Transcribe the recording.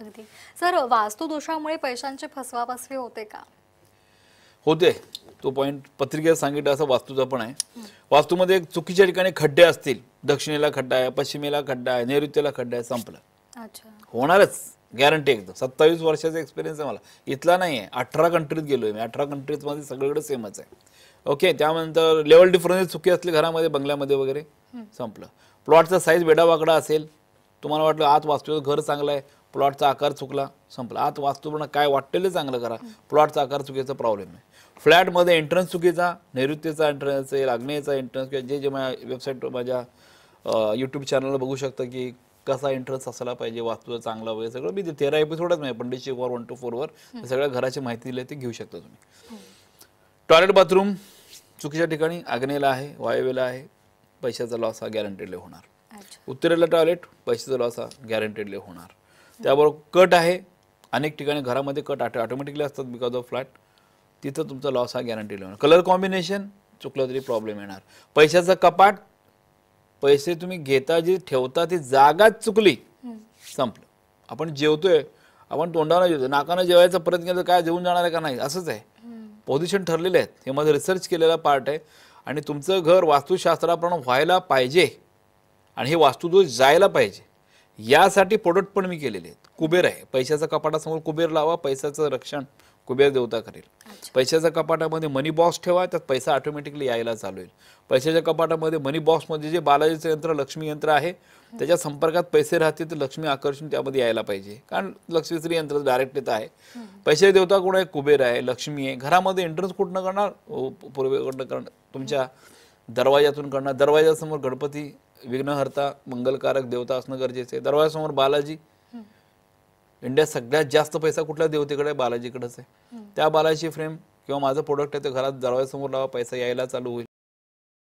अगदी. सर वास्तुदोषामुळे पैशांची फसवाफसवी होते का? होते. तो पॉईंट पत्रिकेत सांगितलं असं वास्तूचा पण आहे. वास्तूमध्ये चुकीच्या ठिकाणी खड्डे असतील. दक्षिणेला खड्डा आहे पश्चिमेला खड्डा आहे नैऋत्येला खड्डा आहे संपलं. अच्छा. होणारच. गॅरंटी एकदम. सत्तावीस वर्षाचा एक्सपिरियन्स आहे मला. इथला नाही आहे अठरा कंट्रीत गेलोय मी. अठरा कंट्रीजमध्ये सगळीकडे सेमच आहे. ओके त्यानंतर लेवल डिफरन्स चुकी असली घरामध्ये बंगल्यामध्ये वगैरे संपलं. प्लॉटचा साईज वेडावाकडा असेल. तुम्हाला वाटलं आत वास्तूचं घर चांगलं आहे. प्लॉटचा आकार चुकला संपला. आत वास्तूपूर्ण काय वाटलेलं चांगलं करा. प्लॉटचा आकार चुकीचा प्रॉब्लेम आहे फ्लॅटमध्ये एंट्रन्स चुकीचा नैऋत्यचा एंट्रन्स आहे आग्नेयचा एंट्रन्स किंवा जे जे माझ्या वेबसाईट माझ्या यूट्यूब चॅनलला बघू शकता की कसा एंट्रन्स असायला पाहिजे वास्तूचा चांगला वगैरे सगळं. मी ते तेरा एपिसोडच नाही पंडित शिकवार वन टू फोरवर सगळ्या घराची माहिती दिली ती घेऊ शकता तुम्ही. टॉयलेट बाथरूम चुकीच्या ठिकाणी आग्नेयला आहे वायव्येला आहे पैशाचा लॉस हा गॅरंटेडली होणार. उत्तरेला टॉयलेट पैशाचा लॉस हा गॅरंटेडली होणार. त्याबरोबर कट आहे. अनेक ठिकाणी घरामध्ये कट ऑटो ऑटोमॅटिकली असतात बिकॉज ऑफ फ्लॅट तिथं तुमचा लॉस हा गॅरंटी होणार कलर कॉम्बिनेशन चुकलं तरी प्रॉब्लेम येणार. पैशाचा कपाट पैसे तुम्ही घेता जे ठेवता ती जागाच चुकली. संपलं. आपण जेवतोय आपण तोंडानं जेवतो नाकानं जेवायचा प्रयत्न केला तर काय जेवून जाणार आहे का नाही? असंच आहे. पोझिशन ठरलेले आहेत. हे माझं रिसर्च केलेला पार्ट आहे. आणि तुमचं घर वास्तुशास्त्राप्रमाणे व्हायला पाहिजे. आणि हे वास्तुदोष जायला पाहिजे. यासाठी प्रोडक्ट पण मी केलेले आहेत. कुबेर आहे. पैशाच्या कपाटासमोर कुबेर लावा पैशाचं रक्षण कुबेर देवता करेल. पैशाच्या कपाटामध्ये मनी बॉक्स ठेवा त्यात पैसा ऑटोमॅटिकली यायला चालू होईल. पैशाच्या कपाटामध्ये मनी बॉक्समध्ये जे बालाजीचं यंत्र लक्ष्मी यंत्र आहे त्याच्या संपर्कात पैसे राहतील तर लक्ष्मी आकर्षण त्यामध्ये यायला पाहिजे. कारण लक्ष्मीश्री यंत्र डायरेक्ट येत आहे. पैसे देवता कोण आहे? कुबेर आहे लक्ष्मी आहे. घरामध्ये एंट्रन्स कुठनं करणार? पूर्वेकडनं करणार. तुमच्या दरवाजातून करणार. दरवाजासमोर गणपती विघ्नहर्ता मंगलकारक देवता असणं गरजेचं आहे. दरवाजासमोर बालाजी. इंडियात सगळ्यात जास्त पैसा कुठल्या देवतेकडे? आहे बालाजीकडेच आहे. त्या बालाजी फ्रेम किंवा माझं प्रोडक्ट आहे ते घरात दरवाजासमोर लावा पैसा यायला चालू होईल.